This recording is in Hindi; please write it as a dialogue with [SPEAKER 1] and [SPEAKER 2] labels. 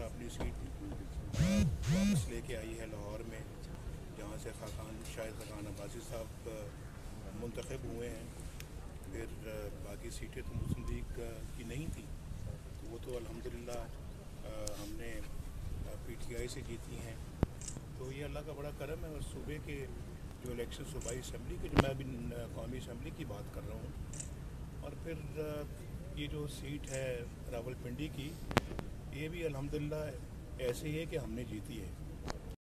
[SPEAKER 1] अलहमदिल्ला अपनी सीट वापस लेके आई है लाहौर में, जहाँ से खाकान, शायद खाकान अब्बासी साहब मुंतखब हुए हैं। फिर बाकी सीटें तो मुस्लिम लीग की नहीं थी। वो तो अल्हम्दुलिल्लाह हमने पीटीआई से जीती हैं। तो ये अल्लाह का बड़ा करम है और सूबे के जो इलेक्शन सूबाई असम्बली के जो मैं अभी कौमी असम्बली की बात कर रहा हूँ। और फिर ये जो सीट है रावलपिंडी की ये भी अलहमदिल्ला ऐसे ही है कि हमने जीती है।